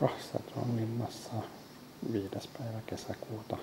Kassatron linnassa viides päivä kesäkuuta.